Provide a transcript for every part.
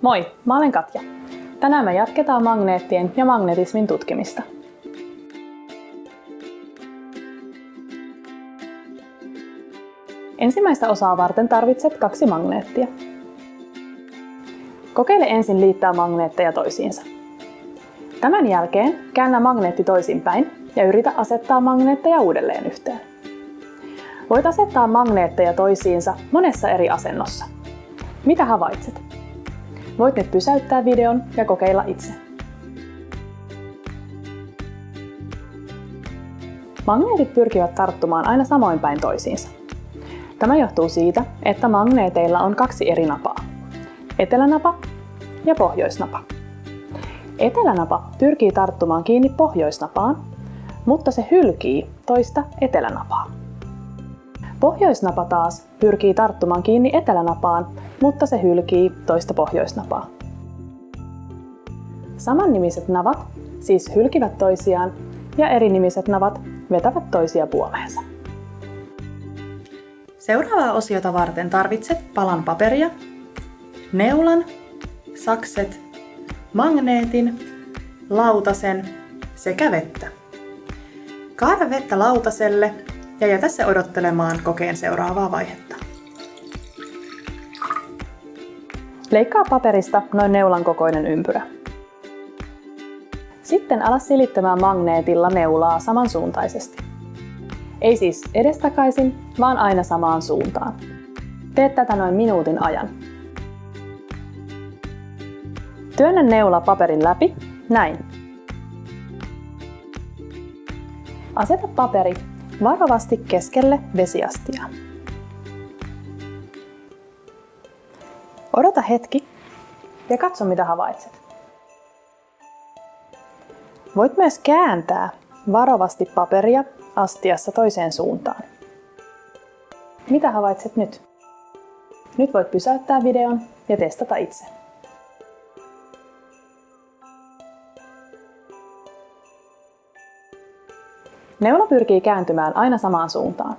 Moi, mä olen Katja. Tänään me jatketaan magneettien ja magnetismin tutkimista. Ensimmäistä osaa varten tarvitset kaksi magneettia. Kokeile ensin liittää magneetteja toisiinsa. Tämän jälkeen käännä magneetti toisinpäin ja yritä asettaa magneetteja uudelleen yhteen. Voit asettaa magneetteja toisiinsa monessa eri asennossa. Mitä havaitset? Voit nyt pysäyttää videon ja kokeilla itse. Magneetit pyrkivät tarttumaan aina samoin päin toisiinsa. Tämä johtuu siitä, että magneeteilla on kaksi eri napaa. Etelänapa ja pohjoisnapa. Etelänapa pyrkii tarttumaan kiinni pohjoisnapaan, mutta se hylkii toista etelänapaa. Pohjoisnapa taas pyrkii tarttumaan kiinni etelänapaan, mutta se hylkii toista pohjoisnapaa. Samannimiset navat siis hylkivät toisiaan ja erinimiset navat vetävät toisia puoleensa. Seuraavaa osiota varten tarvitset palan paperia, neulan, sakset, magneetin, lautasen sekä vettä. Kaada vettä lautaselle ja jätä se odottelemaan kokeen seuraavaa vaihetta. Leikkaa paperista noin neulan kokoinen ympyrä. Sitten ala silittämään magneetilla neulaa samansuuntaisesti. Ei siis edestakaisin, vaan aina samaan suuntaan. Teet tätä noin minuutin ajan. Työnnä neula paperin läpi, näin. Aseta paperi varovasti keskelle vesiastia. Odota hetki ja katso mitä havaitset. Voit myös kääntää varovasti paperia astiassa toiseen suuntaan. Mitä havaitset nyt? Nyt voit pysäyttää videon ja testata itse. Neula pyrkii kääntymään aina samaan suuntaan.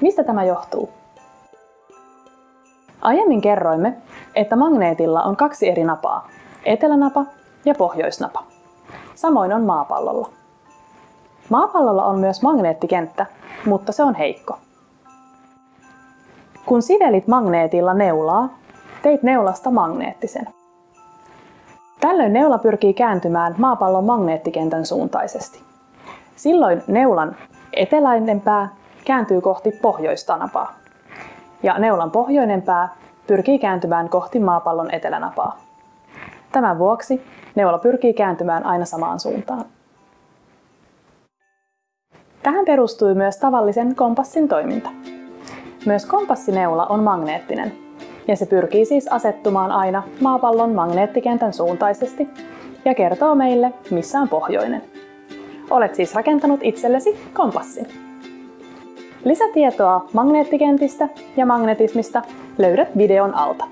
Mistä tämä johtuu? Aiemmin kerroimme, että magneetilla on kaksi eri napaa, etelänapa ja pohjoisnapa. Samoin on maapallolla. Maapallolla on myös magneettikenttä, mutta se on heikko. Kun sivelit magneetilla neulaa, teit neulasta magneettisen. Tällöin neula pyrkii kääntymään maapallon magneettikentän suuntaisesti. Silloin neulan eteläinen pää kääntyy kohti pohjoista napaa. Ja neulan pohjoinen pää pyrkii kääntymään kohti maapallon etelänapaa. Tämän vuoksi neula pyrkii kääntymään aina samaan suuntaan. Tähän perustui myös tavallisen kompassin toiminta. Myös kompassineula on magneettinen, ja se pyrkii siis asettumaan aina maapallon magneettikentän suuntaisesti ja kertoo meille, missä on pohjoinen. Olet siis rakentanut itsellesi kompassin. Lisätietoa magneettikentistä ja magnetismista löydät videon alta.